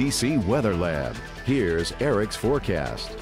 KATC Weather Lab. Here's Eric's forecast.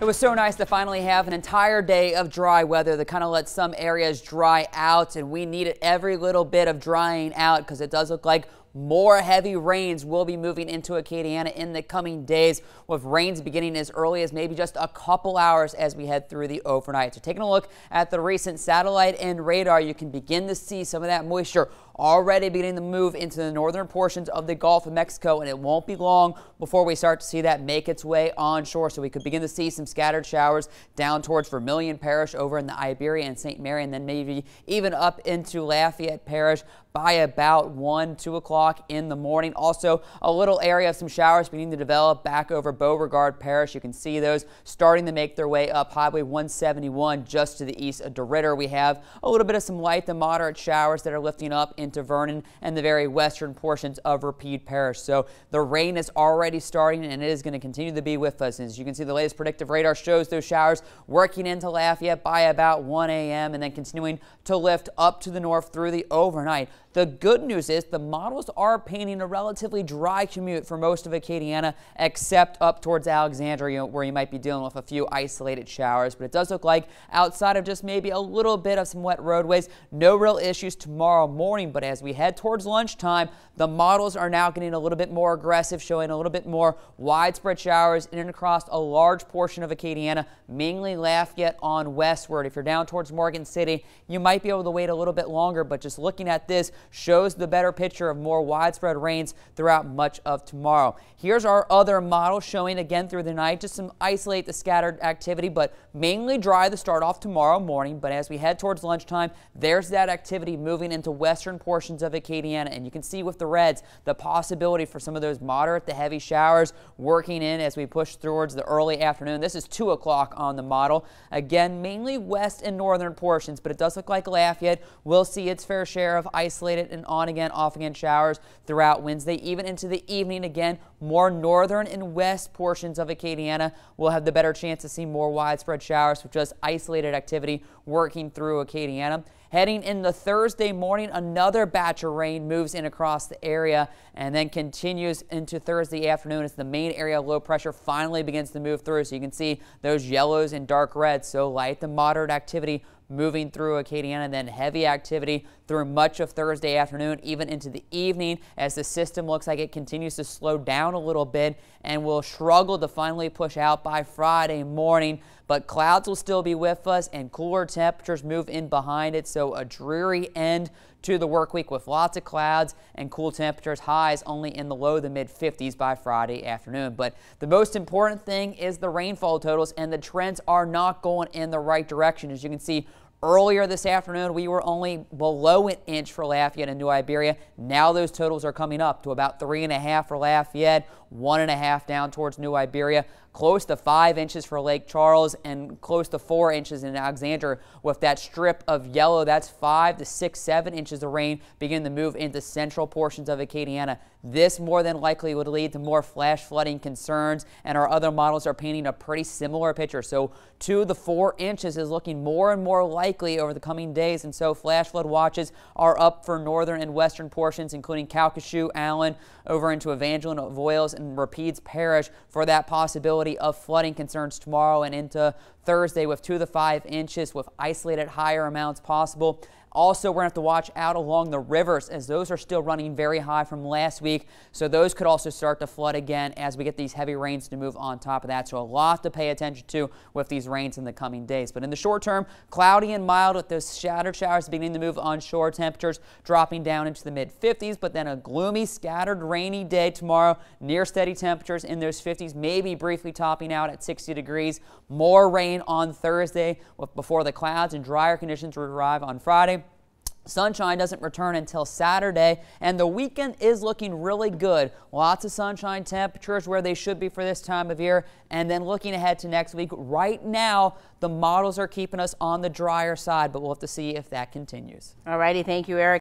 It was so nice to finally have an entire day of dry weather that kind of let some areas dry out and we needed every little bit of drying out because it does look like more heavy rains will be moving into Acadiana in the coming days with rains beginning as early as maybe just a couple hours as we head through the overnight. So taking a look at the recent satellite and radar, you can begin to see some of that moisture already beginning to move into the northern portions of the Gulf of Mexico, and it won't be long before we start to see that make its way onshore. So we could begin to see some scattered showers down towards Vermilion Parish over in the Iberia and St. Mary, and then maybe even up into Lafayette Parish by about 1, 2 o'clock in the morning. Also, a little area of some showers beginning to develop back over Beauregard Parish. You can see those starting to make their way up Highway 171 just to the east of DeRidder. We have a little bit of some light to moderate showers that are lifting up into Vernon and the very western portions of Rapides Parish. So the rain is already starting and it is going to continue to be with us. As you can see, the latest predictive radar shows those showers working into Lafayette by about 1 a.m. and then continuing to lift up to the north through the overnight. The good news is the models are painting a relatively dry commute for most of Acadiana, except up towards Alexandria, where you might be dealing with a few isolated showers. But it does look like outside of just maybe a little bit of some wet roadways, no real issues tomorrow morning. But as we head towards lunchtime, the models are now getting a little bit more aggressive, showing a little bit more widespread showers in and across a large portion of Acadiana, mainly Lafayette on westward. If you're down towards Morgan City, you might be able to wait a little bit longer. But just looking at this, shows the better picture of more widespread rains throughout much of tomorrow. Here's our other model showing again through the night, just some isolate the scattered activity, but mainly dry to start off tomorrow morning. But as we head towards lunchtime, there's that activity moving into western portions of Acadiana. And you can see with the reds, the possibility for some of those moderate to heavy showers working in as we push towards the early afternoon. This is 2 o'clock on the model. Again, mainly west and northern portions, but it does look like Lafayette will see its fair share of isolated isolated and on again, off again showers throughout Wednesday, even into the evening again. More northern and west portions of Acadiana will have the better chance to see more widespread showers with just isolated activity working through Acadiana. Heading into Thursday morning, another batch of rain moves in across the area and then continues into Thursday afternoon as the main area of low pressure finally begins to move through. So you can see those yellows and dark reds. So light to moderate activity moving through Acadiana and then heavy activity through much of Thursday afternoon, even into the evening as the system looks like it continues to slow down a little bit and will struggle to finally push out by Friday morning. But clouds will still be with us and cooler temperatures move in behind it. So a dreary end to the work week with lots of clouds and cool temperatures highs only in the low to mid 50s by Friday afternoon. But the most important thing is the rainfall totals and the trends are not going in the right direction. As you can see Earlier this afternoon, we were only below an inch for Lafayette and New Iberia. Now those totals are coming up to about three and a half for Lafayette, one and a half down towards New Iberia, close to five inches for Lake Charles, and close to four inches in Alexandria. With that strip of yellow, that's five to six, seven inches of rain begin to move into central portions of Acadiana. This more than likely would lead to more flash flooding concerns, and our other models are painting a pretty similar picture. So two to four inches is looking more and more likely over the coming days, and so flash flood watches are up for northern and western portions, including Calcasieu, Allen, over into Evangeline, Avoyelles, and Rapides Parish for that possibility of flooding concerns tomorrow and into Thursday with two to five inches with isolated higher amounts possible. Also, we're going to have to watch out along the rivers as those are still running very high from last week. So those could also start to flood again as we get these heavy rains to move on top of that. So a lot to pay attention to with these rains in the coming days. But in the short term, cloudy and mild with those scattered showers beginning to move onshore. Temperatures dropping down into the mid 50s, but then a gloomy, scattered, rainy day tomorrow. Near steady temperatures in those 50s, maybe briefly topping out at 60 degrees. More rain on Thursday before the clouds and drier conditions arrive on Friday. Sunshine doesn't return until Saturday, and the weekend is looking really good. Lots of sunshine temperatures where they should be for this time of year. And then looking ahead to next week, right now, the models are keeping us on the drier side, but we'll have to see if that continues. All righty. Thank you, Eric.